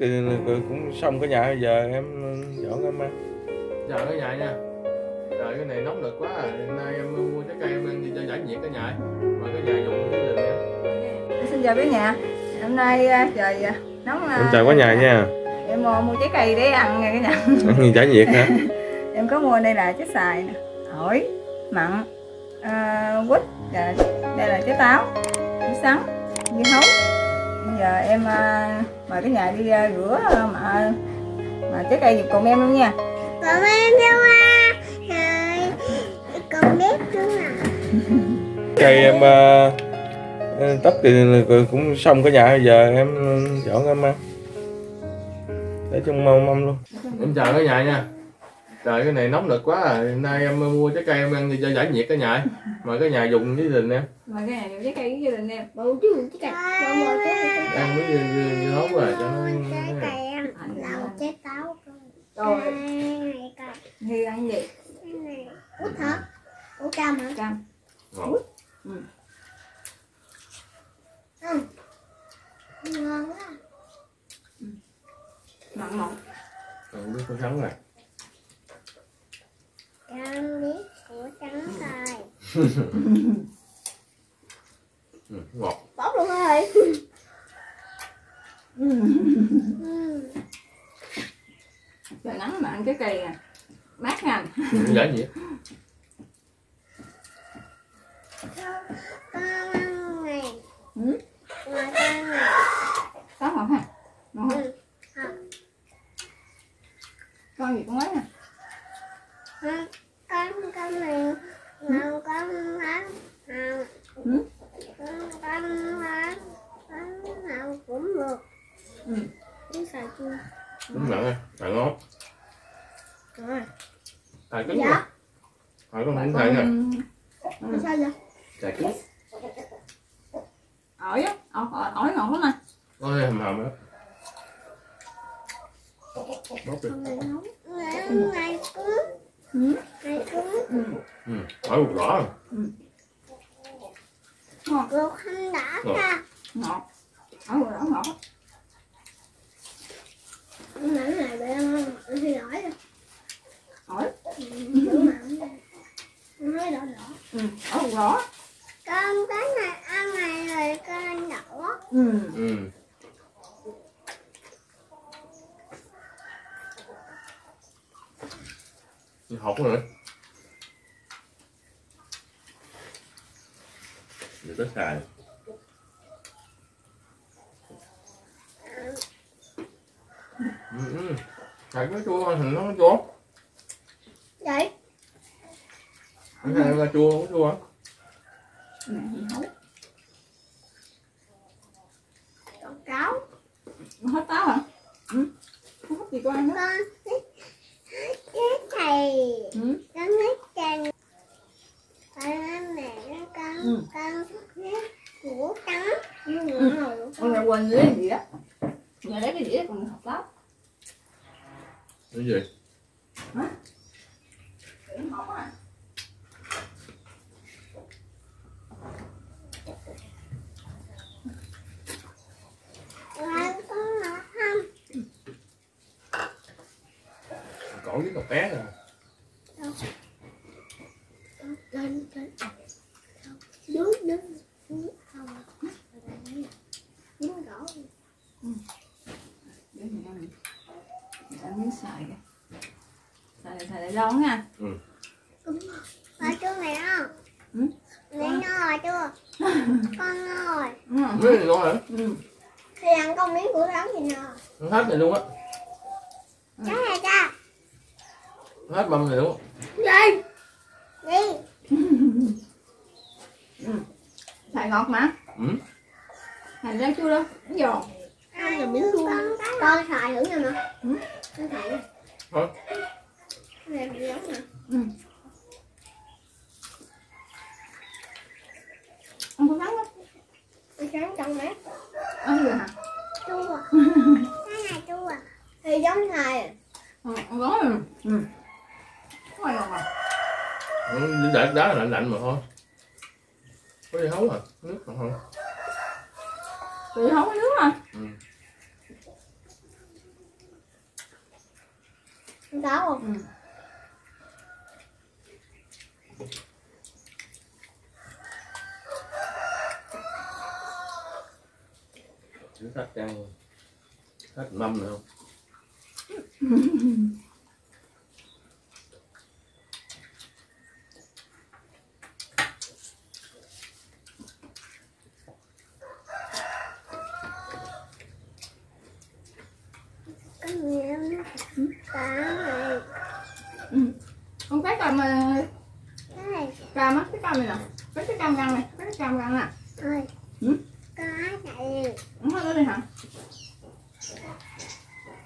thì cũng xong cái nhà bây giờ em dọn em ăn giờ cái nhà nha. Trời cái này nóng nực quá à. Hôm nay em mua trái cây em đi cho giải nhiệt cái nhà mà cái nhà dùng cái đường em? Xin chào cả nhà. Hôm nay à, trời à, nóng à, em chào cả nhà nha. Em mua, mua trái cây để ăn nha cả nhà. Ăn giải nhiệt hả? Em có mua đây là trái xài nè. Ổi, mặn, à, quýt và Đây là trái táo, trái sắn, dưa hấu giờ em à, mời cả nhà đi à, rửa à, mà, mà trái cây cùng em luôn nha. Còn em đâu à? Rồi Con biết nữa à cây em tóc thì cũng xong cái nhà bây giờ em dọn em ăn để trong mâm mâm luôn. Em chào cái nhà nha trời cái này nóng nực quá à. Hôm nay em mua trái cây em đi cho giải nhiệt cái nhà. Mà cái nhà dùng với đình em. Mời cả nhà dùng trái cây với gia đình em. Bố chứ cái mua cái ăn với dưa hấu à cho nó Trái cây em. Đậu trái táo Rồi, Cái này coi thì ăn gì? Cái Út hả? Út cam hả? Cam ngọt Ừ. Ngon quá. Mặn mặn còn biết con sắn này Cam biết của trắng rồi ừ, ngọt Bóp luôn rồi Ừ. Trời nắng mà ăn trái cây à Mát Con ăn này Ừ. Con Có ngọt không? Ừ. Học. Con gì cũng lấy nè Con con con này con nào Ừ. cũng được Ừ. Cứ xài chua đúng à tại ngon rồi tại cứng Dạ. tại con không thèm nè. Tại sao vậy? Tại cứng ổi á ổi, ổi, ngọt lắm à ôi hầm hầm á. Bóp đi. Con này nóng. Này cứng ừ. này cứng Ừ. ừ rõ rồi ngon ruột không đã Ngọt. ra ngọt ngọt á. Ừ. Con cái này ăn này rồi con ăn đỏ ừ. ừ học rồi Để tới xài. Ừ, ừ. Xài cái chua thành nó chua. Vậy. Cái này là chua, không chua gì hấu Con cáo. Hết táo hả? Ừ. không hết gì con ăn Cái thầy ừ. Con thích chàng Con ăn mẹ con Ừ. Con thích củ trắng Ừ. Ừ. con nhà quên lấy gì á nhà lấy cái dĩa còn hộp táo Cái gì? Để hộp á Con con nó không Cổ với cà té rồi Lên lên Đứng đứng đứng không Đứng đỏ để mình ăn mình ăn miếng xài kìa. Xài này xài lại lâu nha. Bà chưa mẹ? Không? Ừ. Mẹ no rồi chưa? Con no rồi. Ừ. Mấy này ngon hả? Ừ. Thì ăn con miếng của rắn thì no Nó hết này luôn á. Cái này cha. Hết mâm này luôn Đi Đi xài ngọt mà. Ừ. Hành ra chua đâu giòn Ăn là miếng chua Con xài thử nha mà. Ừ. Hả? Cái này bị giống nè ừ. ăn con rắn đó Con sáng trong mát ăn được hả Chua Cái này chua Thì giống này ừ, gói rồi ừ. có ai ngon à Ừ, đá là lạnh lạnh mà thôi Có gì hấu à? Nước còn không? không có nước à Ừ. Táo không? ừ. thử thách ăn thách mâm nữa không Có nhiều nó táo này. con cái cam ờ, Cái này cam á cái cam này nè cái cái cam răng này cái cái cam răng nè. Ừ. Có này. không nữa đi hả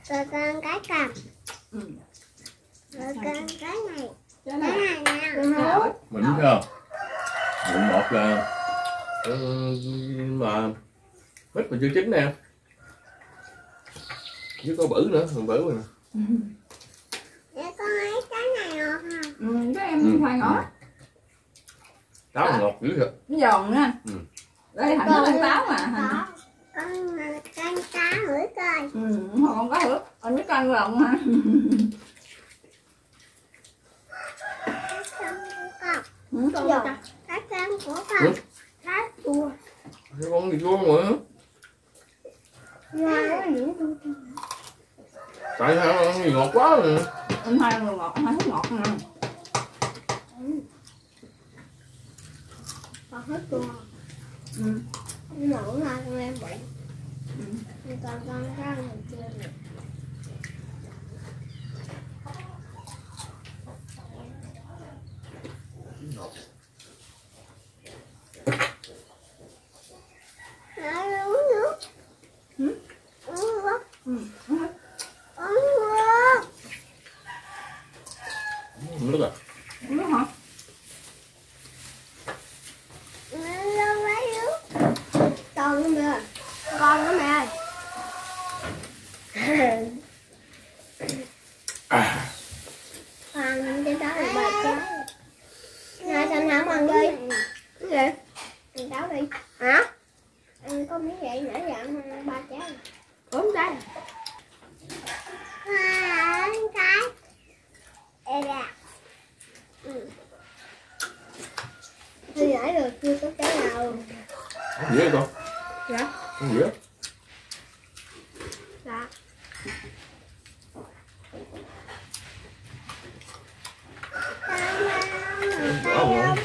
Rồi con cái cầm. ừ. Rồi con cái này. cái Cái này này nè. mình không mình một là ừ, mà mít mà chưa chín nè chứ có bự nữa còn bự nữa Để con lấy cái này ngọt hả? Ừ, cái em Ừ. khoai ngỏ táo À. ngọt dữ nó giòn nha Ừ. đây thành nó ăn táo mà Có. Con canh cá hửi coi. ừ, còn có hửa anh biết canh của con. ừ, Con. Cái cơm của Ừ. con. Cái chua. cái con gì chua mà Ngoài tại sao ăn gì ngọt quá rồi anh hai người ngọt anh hai thích ngọt nè Con hết chua. ừ. Nhưng mà là con em bệnh. Ừ. Con con này chưa được. Nói uống nước. Ừ. Uống nước. Ừ. Uống nước. nước à Đúng hả? Nó lấy nước. Con nữa mẹ. Con nữa mẹ. à, Ăn cái đó là bà cháu. Ngay thành hảo ăn đi. Cái gì? Ăn cháo đi. Hả? Ăn có miếng vậy nãy giờ ăn ba trái. Ốm trái À, ăn cái. Ê da. Ừ. Tôi giải được chưa có cái nào. ăn dễ con Dạ. ăn dễ Dạ. Rõ rồi.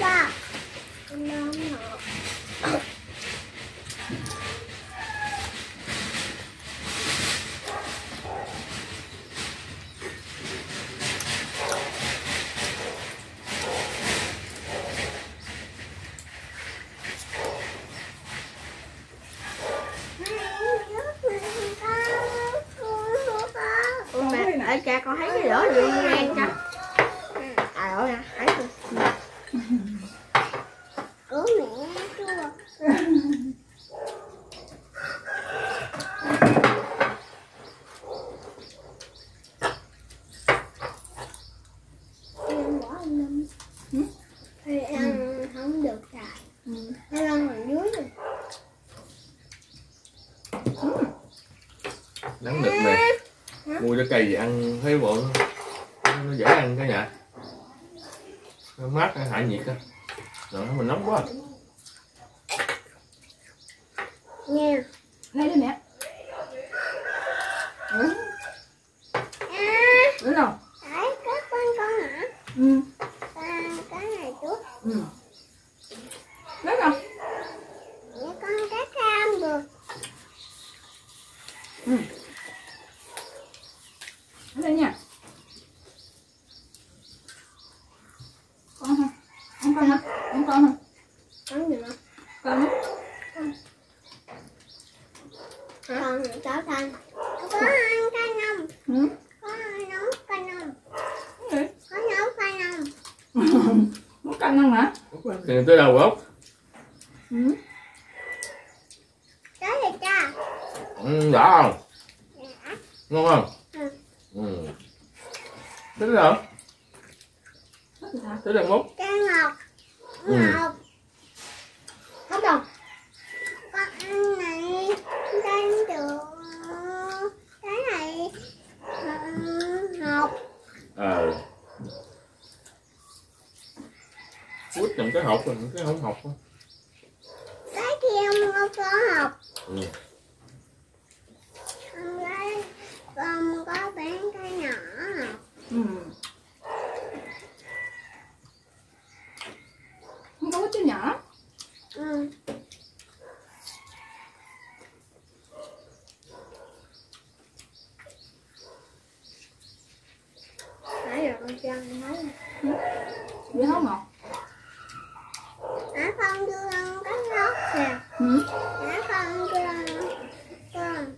Mẹ, ở cha con thấy cái lỗ gì ngang cho Trời ơi, thấy chưa? Cứu mẹ chua Em bỏ anh Lâm Ừ. Thì ăn không được xài ừ. Nó lăn ở dưới rồi nắng nực nè mua trái cây gì ăn thấy bộ nó, nó dễ ăn cái nhà nó mát hạ nhiệt á rồi mình nóng quá Nha Lấy đi mẹ Ừ, đúng rồi đấy, cái con con hả? Ừ, À, cái này trước ừ Lấy không? Để con cái cam được Ừ đây nha Con hả? Con con hả? Con con hả? Con gì nữa? Con hả? Con cháu thanh Có ăn cái nông Ừ Có nấu cái nông Cái gì? Có nấu cái nông Muốn canh không thì tới đâu gốc? Ừ. Cái gì cha? ừ, đã không? Dạ. Ngon không? Ừ. ừ. Thích sao? tới đâu mốt. Cái ngọt Ừ. Ngọt Không đâu Con ăn này Cái được Cái này ừ, Ngọt hộp rồi cái không học thôi cái kia không có học ừ. không con có bán cái nhỏ học ừ. không có chứ nhỏ ừ. nãy giờ con chân nói dễ không ngọt nãy con đưa con cái lót kìa ừ. nãy con đưa con cái gì không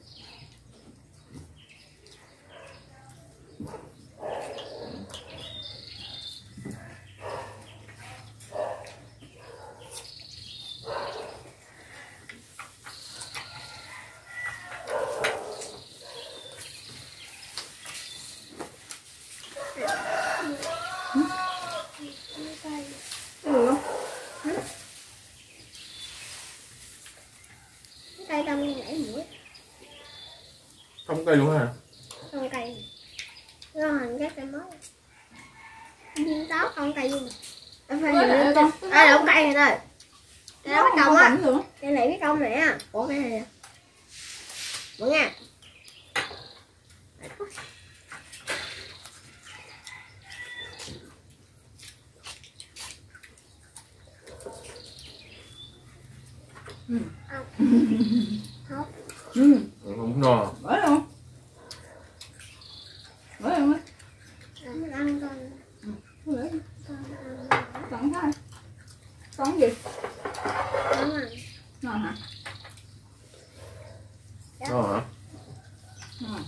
cây tâm nhảy mũi không cây luôn hả? Con cây. Nó hình cái cây mới. Viên đó con cây gì em phải nhìn lên con- con à là con cây này thôi cái đó cái công á. Không cái này cái công này á. Ủa cái này đúng nha. Ừ. không. Ừ. không no Bởi không? Bởi không á? ăn ăn con Bởi con ăn Còn cái Còn gì? con ăn Ngon hả? no hả Ngon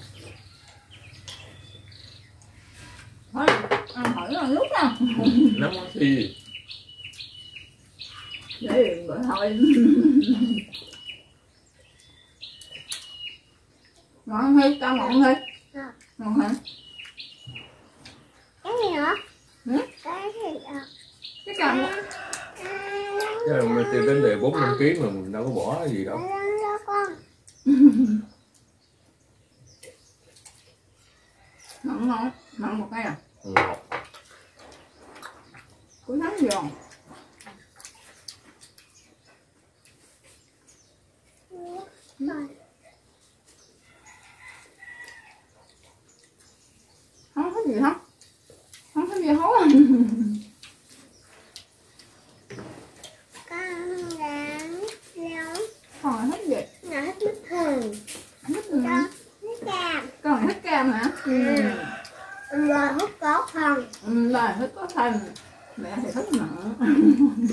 Thôi, ăn hỏi là lúc nào? Món gì Để bởi thôi Ngon hơi, cao ngon hơi Ngon. Ngon hả? cái gì hả? Cái gì à Cái à, chứ là mình tiêu đến đề bốn năm ký mà mình đâu có bỏ cái gì đâu. Nó nó con. Ngon ngon. Ngon một cái à ừ. Cuối tháng giòn rồi Không thích gì không? Không thích gì hấu à con rắn leo Còn là thích gì? là hết mất thường Thích gì? con nó cam Còn là thích cam hả? Ừ. rồi hút có không Ừ, là thích có thành Mẹ thì thích mặn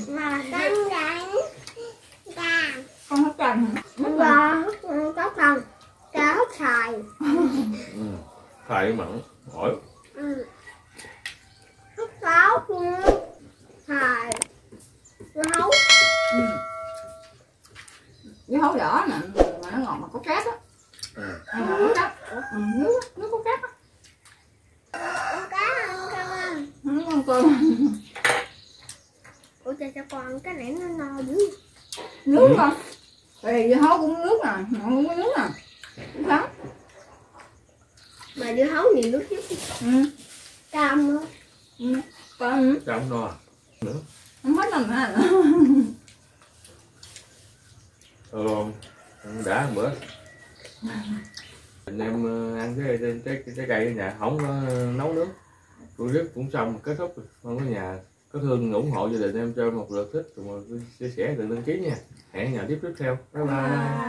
mà con rắn cam Con thích cam hả? Thích mặn rồi hút có không cá hút xài ừ. Thầy mặn hỏi ừ. hút có luôn xài hấu Ừ. Với hấu đỏ nè Mà nó ngọt mà có cát á. Ăn mà có cát. Ừ, Nước á, nước có cát á. Con cá ăn con Nó ngon cơm ủa cho cho con cái này nó no dữ. Nước con. Thì với hấu cũng nước nè Nó cũng có nước nè. Cũng lắm. Mà đưa hấu nhiều nước chứ Ừ. Cam nữa Ừ. Con sao không no à? Không hết lần hả ừ, ăn đã một bữa. Anh em ờ, ăn cái trái, trái, trái cây ở nhà không có nấu nước. Tôi rất cũng xong kết thúc không có nhà. Có thương ủng hộ gia đình em cho một lượt thích. Rồi chia sẻ từ đăng ký nha. Hẹn nhà tiếp tiếp theo. Bye bye.